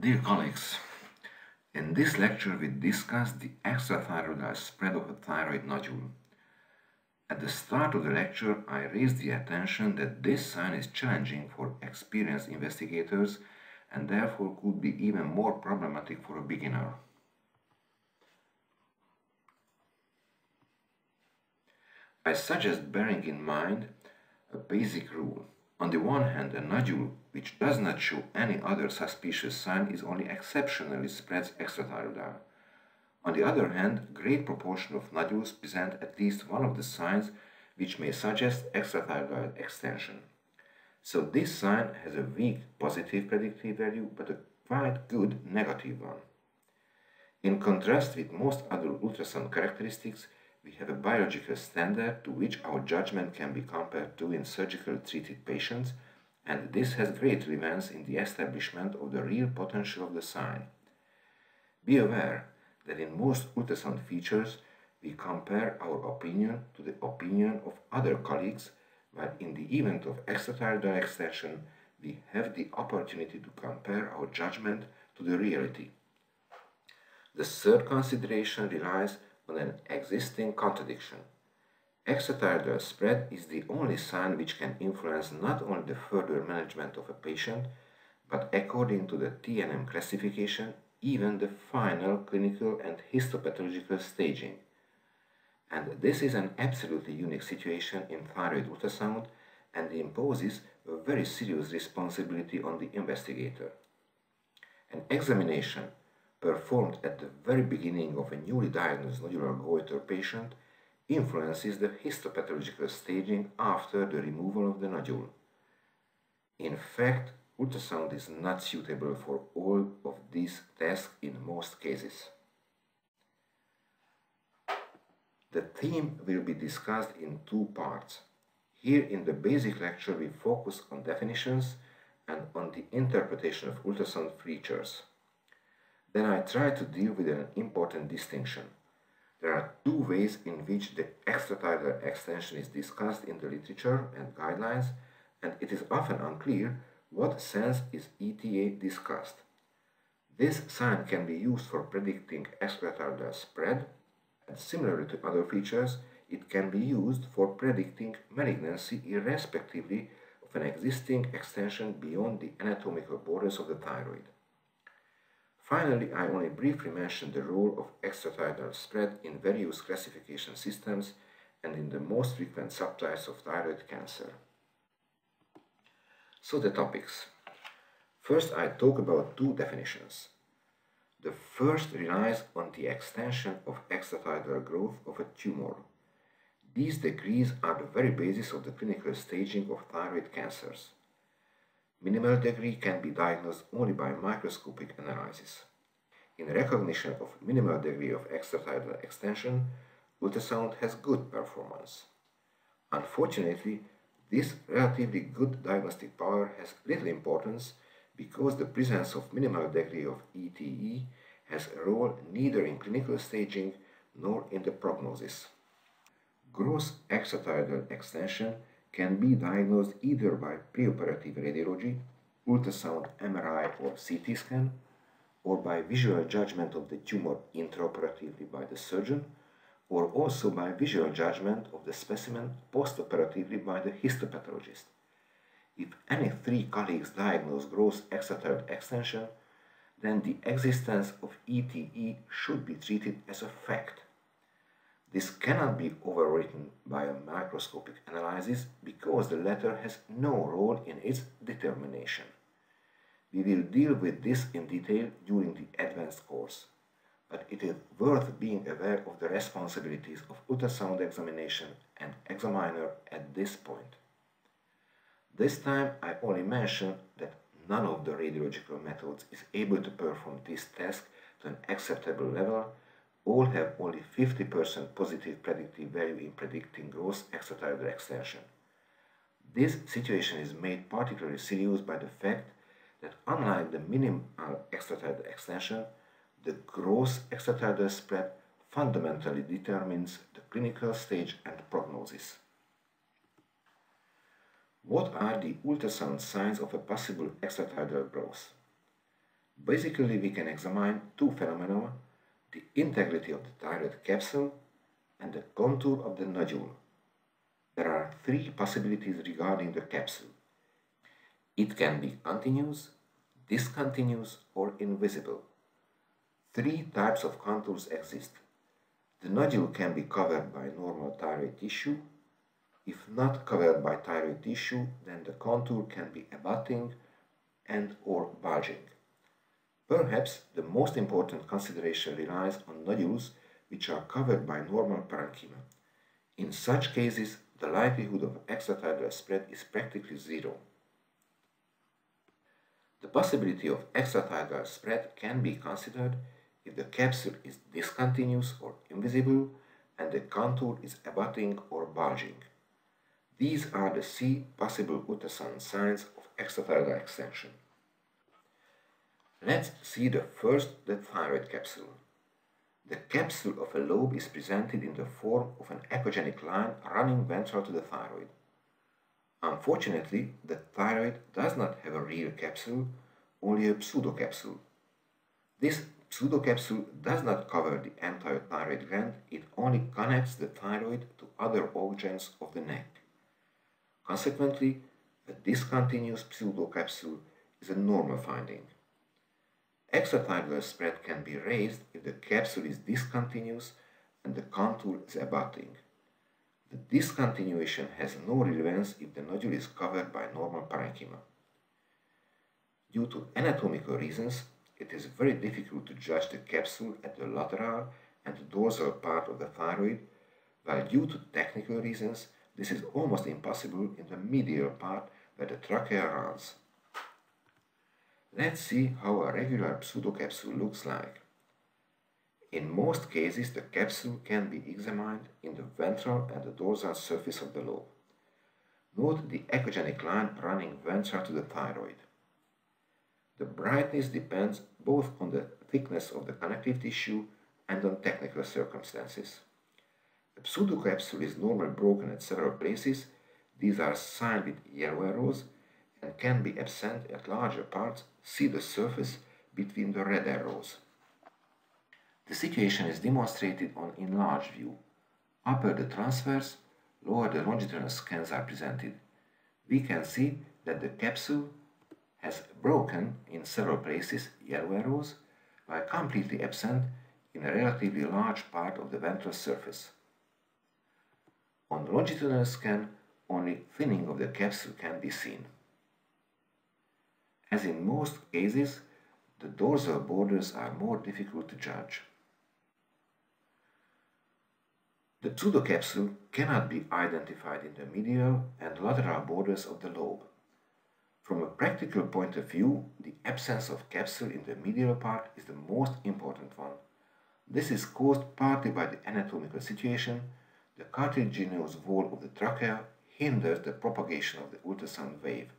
Dear colleagues, in this lecture we discuss the extrathyroidal spread of a thyroid nodule. At the start of the lecture I raised the attention that this sign is challenging for experienced investigators and therefore could be even more problematic for a beginner. I suggest bearing in mind a basic rule. On the one hand, a nodule which does not show any other suspicious sign is only exceptionally spreads extrathyroidal. On the other hand, great proportion of nodules present at least one of the signs which may suggest extrathyroidal extension. So this sign has a weak positive predictive value but a quite good negative one. In contrast with most other ultrasound characteristics, we have a biological standard to which our judgment can be compared to in surgically treated patients, and this has great relevance in the establishment of the real potential of the sign. Be aware that in most ultrasound features, we compare our opinion to the opinion of other colleagues, but in the event of extrathyroidal extension, we have the opportunity to compare our judgment to the reality. The third consideration relies on an existing contradiction. Extrathyroidal spread is the only sign which can influence not only the further management of a patient, but according to the TNM classification, even the final clinical and histopathological staging. And this is an absolutely unique situation in thyroid ultrasound and imposes a very serious responsibility on the investigator. An examination performed at the very beginning of a newly diagnosed nodular goiter patient influences the histopathological staging after the removal of the nodule. In fact, ultrasound is not suitable for all of these tasks in most cases. The theme will be discussed in two parts. Here in the basic lecture we focus on definitions and on the interpretation of ultrasound features. Then I try to deal with an important distinction. There are two ways in which the extrathyroidal extension is discussed in the literature and guidelines, and it is often unclear what sense is ETA discussed. This sign can be used for predicting extrathyroidal spread, and similarly to other features, it can be used for predicting malignancy irrespectively of an existing extension beyond the anatomical borders of the thyroid. Finally, I only briefly mentioned the role of extrathyroidal spread in various classification systems and in the most frequent subtypes of thyroid cancer. So the topics. First, I talk about two definitions. The first relies on the extension of extrathyroidal growth of a tumor. These degrees are the very basis of the clinical staging of thyroid cancers. Minimal degree can be diagnosed only by microscopic analysis. In recognition of minimal degree of extrathyroidal extension, ultrasound has good performance. Unfortunately, this relatively good diagnostic power has little importance because the presence of minimal degree of ETE has a role neither in clinical staging nor in the prognosis. Gross extrathyroidal extension can be diagnosed either by preoperative radiology, ultrasound, MRI or CT scan, or by visual judgment of the tumor intraoperatively by the surgeon, or also by visual judgment of the specimen postoperatively by the histopathologist. If any three colleagues diagnose gross extrathyroid extension, then the existence of ETE should be treated as a fact. This cannot be overwritten by a microscopic analysis because the latter has no role in its determination. We will deal with this in detail during the advanced course, but it is worth being aware of the responsibilities of ultrasound examination and examiner at this point. This time I only mention that none of the radiological methods is able to perform this task to an acceptable level all have only 50% positive predictive value in predicting gross extrathyroidal extension. This situation is made particularly serious by the fact that unlike the minimal extrathyroidal extension, the gross extrathyroidal spread fundamentally determines the clinical stage and prognosis. What are the ultrasound signs of a possible extrathyroidal growth? Basically, we can examine two phenomena, the integrity of the thyroid capsule and the contour of the nodule. There are three possibilities regarding the capsule. It can be continuous, discontinuous or invisible. Three types of contours exist. The nodule can be covered by normal thyroid tissue. If not covered by thyroid tissue, then the contour can be abutting and or bulging. Perhaps the most important consideration relies on nodules which are covered by normal parenchyma. In such cases, the likelihood of extrathyroidal spread is practically zero. The possibility of extrathyroidal spread can be considered if the capsule is discontinuous or invisible and the contour is abutting or bulging. These are the C possible ultrasound signs of extrathyroidal extension. Let's see the first, the thyroid capsule. The capsule of a lobe is presented in the form of an echogenic line running ventral to the thyroid. Unfortunately, the thyroid does not have a real capsule, only a pseudocapsule. This pseudocapsule does not cover the entire thyroid gland, it only connects the thyroid to other organs of the neck. Consequently, a discontinuous pseudocapsule is a normal finding. Extrathyroidal spread can be raised if the capsule is discontinuous and the contour is abutting. The discontinuation has no relevance if the nodule is covered by normal parenchyma. Due to anatomical reasons, it is very difficult to judge the capsule at the lateral and the dorsal part of the thyroid, while due to technical reasons, this is almost impossible in the medial part where the trachea runs. Let's see how a regular pseudocapsule looks like. In most cases, the capsule can be examined in the ventral and the dorsal surface of the lobe. Note the echogenic line running ventral to the thyroid. The brightness depends both on the thickness of the connective tissue and on technical circumstances. A pseudocapsule is normally broken at several places. These are signed with yellow arrows and can be absent at larger parts, see the surface between the red arrows. The situation is demonstrated on enlarged view. Upper the transverse, lower the longitudinal scans are presented. We can see that the capsule has broken in several places, yellow arrows, while completely absent in a relatively large part of the ventral surface. On the longitudinal scan, only thinning of the capsule can be seen. As in most cases, the dorsal borders are more difficult to judge. The pseudocapsule cannot be identified in the medial and lateral borders of the lobe. From a practical point of view, the absence of capsule in the medial part is the most important one. This is caused partly by the anatomical situation. The cartilaginous wall of the trachea hinders the propagation of the ultrasound wave.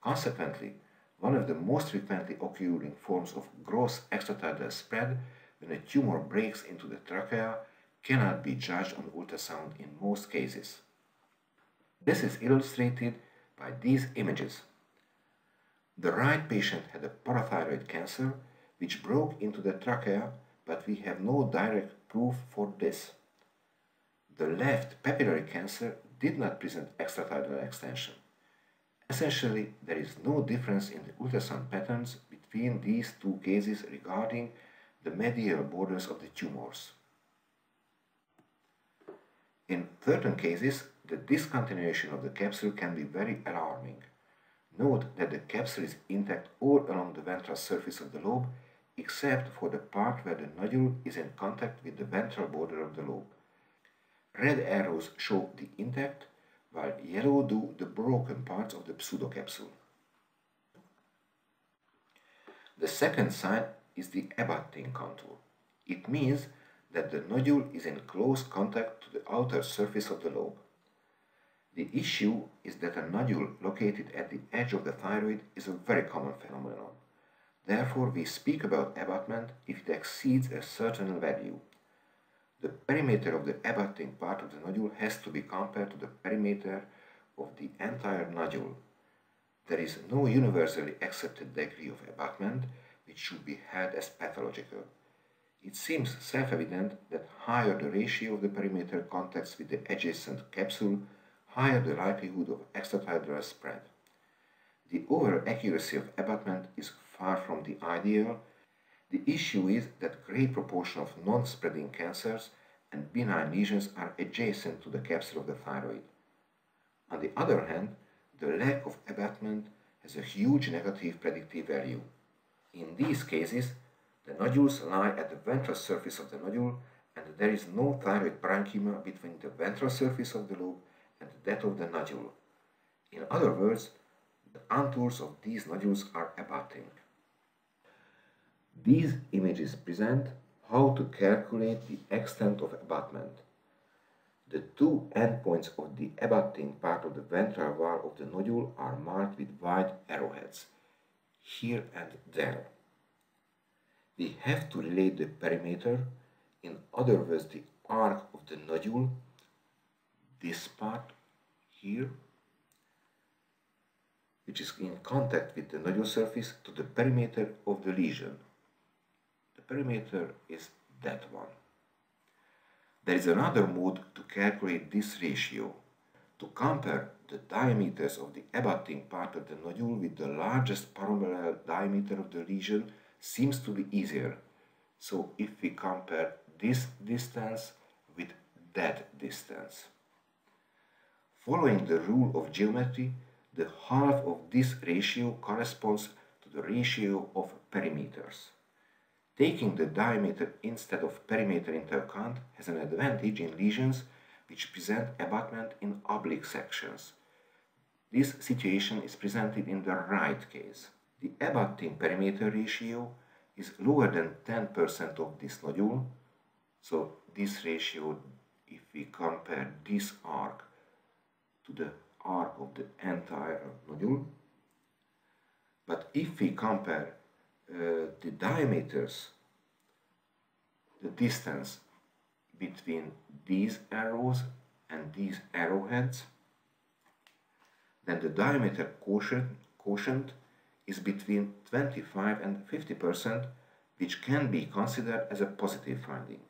Consequently, one of the most frequently occurring forms of gross extrathyroidal spread when a tumor breaks into the trachea cannot be judged on ultrasound in most cases. This is illustrated by these images. The right patient had a parathyroid cancer which broke into the trachea, but we have no direct proof for this. The left papillary cancer did not present extrathyroidal extension. Essentially, there is no difference in the ultrasound patterns between these two cases regarding the medial borders of the tumors. In certain cases, the discontinuation of the capsule can be very alarming. Note that the capsule is intact all along the ventral surface of the lobe except for the part where the nodule is in contact with the ventral border of the lobe. Red arrows show the intact while yellow do the broken parts of the pseudocapsule. The second sign is the abutting contour. It means that the nodule is in close contact to the outer surface of the lobe. The issue is that a nodule located at the edge of the thyroid is a very common phenomenon. Therefore, we speak about abutment if it exceeds a certain value. The perimeter of the abutting part of the nodule has to be compared to the perimeter of the entire nodule. There is no universally accepted degree of abutment which should be held as pathological. It seems self-evident that higher the ratio of the perimeter contacts with the adjacent capsule, higher the likelihood of extrathyroidal spread. The overall accuracy of abutment is far from the ideal. The issue is that great proportion of non-spreading cancers and benign lesions are adjacent to the capsule of the thyroid. On the other hand, the lack of abutment has a huge negative predictive value. In these cases, the nodules lie at the ventral surface of the nodule and there is no thyroid parenchyma between the ventral surface of the lobe and that of the nodule. In other words, the contours of these nodules are abutting. These images present how to calculate the extent of abutment. The two endpoints of the abutting part of the ventral wall of the nodule are marked with white arrowheads, here and there we have to relate the perimeter, in other words the arc of the nodule, this part here, which is in contact with the nodule surface to the perimeter of the lesion. Perimeter is that one. There is another mode to calculate this ratio, to compare the diameters of the abutting part of the nodule with the largest parallel diameter of the lesion seems to be easier. So if we compare this distance with that distance. Following the rule of geometry, the half of this ratio corresponds to the ratio of perimeters. Taking the diameter instead of perimeter into account has an advantage in lesions which present abutment in oblique sections. This situation is presented in the right case. The abutting perimeter ratio is lower than 10% of this nodule. So this ratio, if we compare this arc to the arc of the entire nodule, but if we compare uh, the diameters, the distance between these arrows and these arrowheads, then the diameter quotient, quotient is between 25 and 50 percent, which can be considered as a positive finding.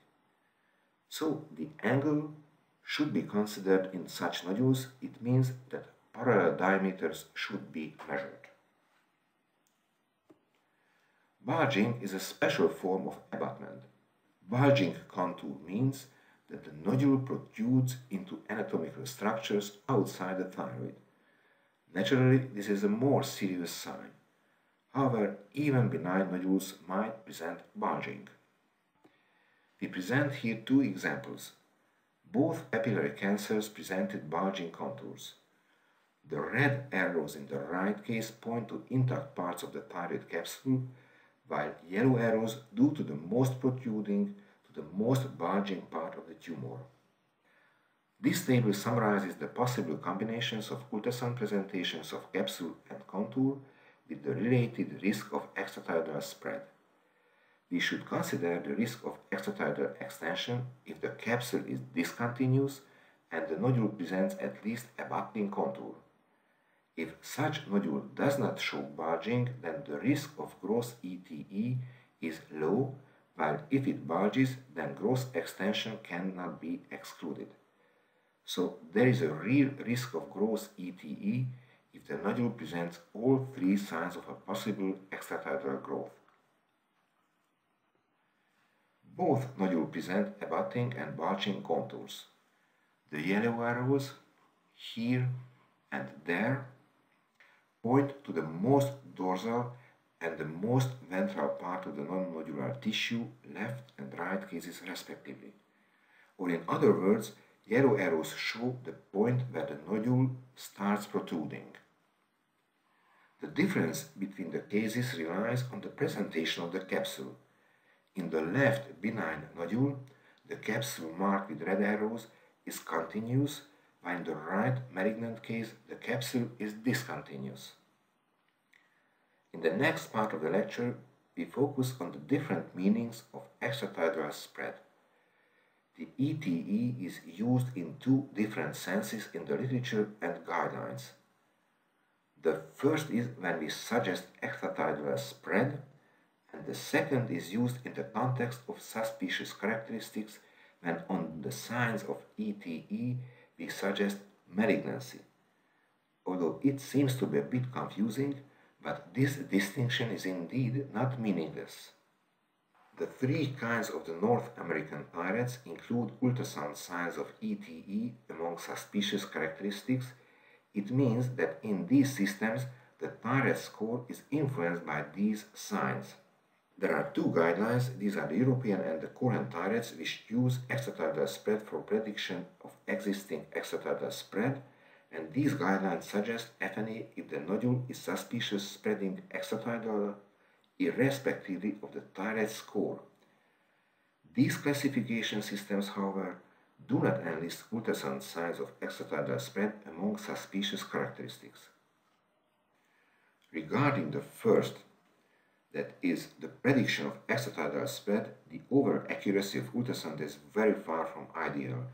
So the angle should be considered in such nodules. It means that parallel diameters should be measured. Bulging is a special form of abutment. Bulging contour means that the nodule protrudes into anatomical structures outside the thyroid. Naturally, this is a more serious sign. However, even benign nodules might present bulging. We present here two examples. Both papillary cancers presented bulging contours. The red arrows in the right case point to intact parts of the thyroid capsule, while yellow arrows due to the most protruding to the most bulging part of the tumor. This table summarizes the possible combinations of ultrasound presentations of capsule and contour with the related risk of extrathyroidal spread. We should consider the risk of extrathyroidal extension if the capsule is discontinuous and the nodule presents at least a abutting contour. If such nodule does not show bulging, then the risk of gross ETE is low, while if it bulges, then gross extension cannot be excluded. So there is a real risk of gross ETE if the nodule presents all three signs of a possible extrathyroidal growth. Both nodules present abutting and bulging contours. The yellow arrows here and there point to the most dorsal and the most ventral part of the non-nodular tissue, left and right cases respectively. Or in other words, yellow arrows show the point where the nodule starts protruding. The difference between the cases relies on the presentation of the capsule. In the left benign nodule, the capsule marked with red arrows is continuous, in the right malignant case, the capsule is discontinuous. In the next part of the lecture, we focus on the different meanings of extrathyroidal spread. The ETE is used in two different senses in the literature and guidelines. The first is when we suggest extrathyroidal spread, and the second is used in the context of suspicious characteristics when on the signs of ETE we suggest malignancy. Although it seems to be a bit confusing, but this distinction is indeed not meaningless. The three kinds of the North American TI-RADS include ultrasound signs of ETE among suspicious characteristics. It means that in these systems the TI-RADS score is influenced by these signs. There are two guidelines, these are the European and the Korean TI-RADS, which use extrathyroidal spread for prediction existing extrathyroidal spread, and these guidelines suggest FNA if the nodule is suspicious spreading extrathyroidal, irrespectively of the TI-RADS score. These classification systems, however, do not enlist ultrasound signs of extrathyroidal spread among suspicious characteristics. Regarding the first that is the prediction of extrathyroidal spread, the over accuracy of ultrasound is very far from ideal.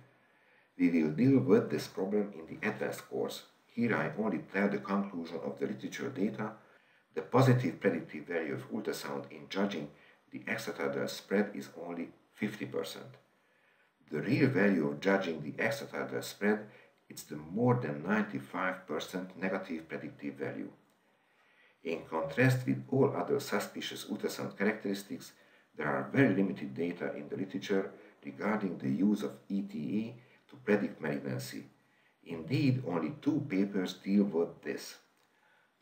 We will deal with this problem in the advanced course. Here I only tell the conclusion of the literature data. The positive predictive value of ultrasound in judging the extrathyroidal spread is only 50%. The real value of judging the extrathyroidal spread is the more than 95% negative predictive value. In contrast with all other suspicious ultrasound characteristics, there are very limited data in the literature regarding the use of ETE predict malignancy. Indeed, only two papers deal with this.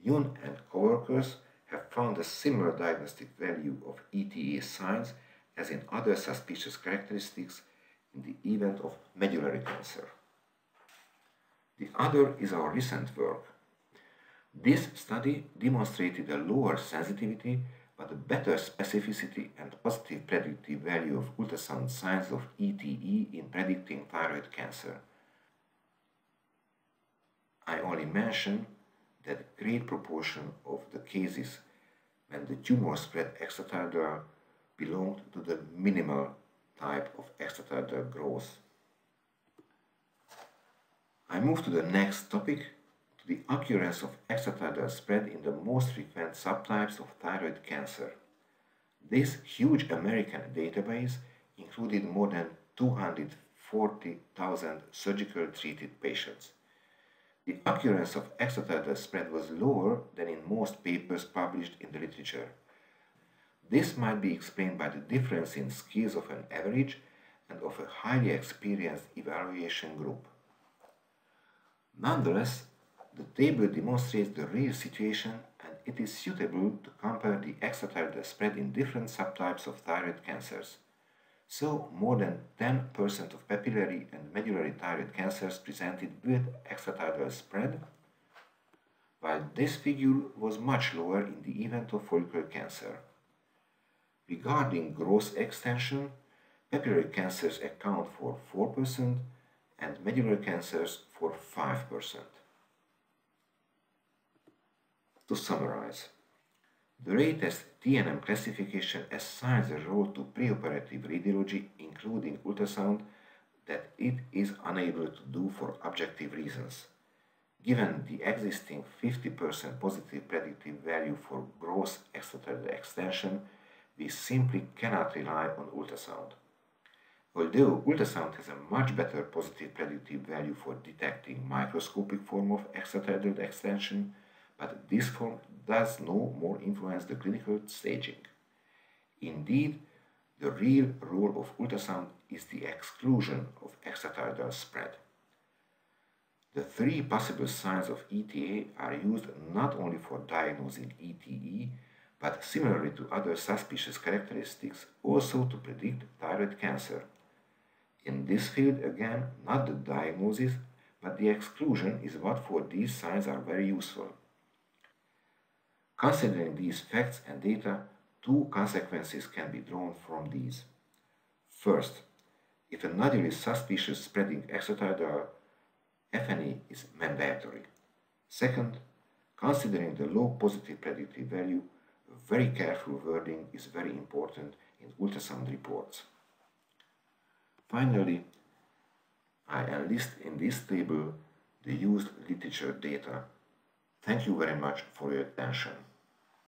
Yun and co-workers have found a similar diagnostic value of ETE signs as in other suspicious characteristics in the event of medullary cancer. The other is our recent work, this study demonstrated a lower sensitivity but a better specificity and positive predictive value of ultrasound signs of ETE in predicting thyroid cancer. I only mention that great proportion of the cases when the tumor spread extrathyroidal belonged to the minimal type of extrathyroidal growth. I move to the next topic the occurrence of extrathyroidal spread in the most frequent subtypes of thyroid cancer. This huge American database included more than 240,000 surgical treated patients. The occurrence of extrathyroidal spread was lower than in most papers published in the literature. This might be explained by the difference in skills of an average and of a highly experienced evaluation group. Nonetheless, the table demonstrates the real situation and it is suitable to compare the extrathyroidal spread in different subtypes of thyroid cancers. So, more than 10% of papillary and medullary thyroid cancers presented with extrathyroidal spread, while this figure was much lower in the event of follicular cancer. Regarding growth extension, papillary cancers account for 4% and medullary cancers for 5%. To summarize, the latest TNM classification assigns a role to preoperative radiology, including ultrasound, that it is unable to do for objective reasons. Given the existing 50% positive predictive value for gross extrathyroidal extension, we simply cannot rely on ultrasound. Although ultrasound has a much better positive predictive value for detecting microscopic form of extrathyroidal extension, but this form does no more influence the clinical staging. Indeed, the real role of ultrasound is the exclusion of extrathyroidal spread. The three possible signs of ETA are used not only for diagnosing ETE, but similarly to other suspicious characteristics, also to predict thyroid cancer. In this field, again, not the diagnosis, but the exclusion is what for these signs are very useful. Considering these facts and data, two consequences can be drawn from these. First, if a nodule is suspicious spreading extrathyroidal, FNA is mandatory. Second, considering the low positive predictive value, very careful wording is very important in ultrasound reports. Finally, I enlist in this table the used literature data. Thank you very much for your attention.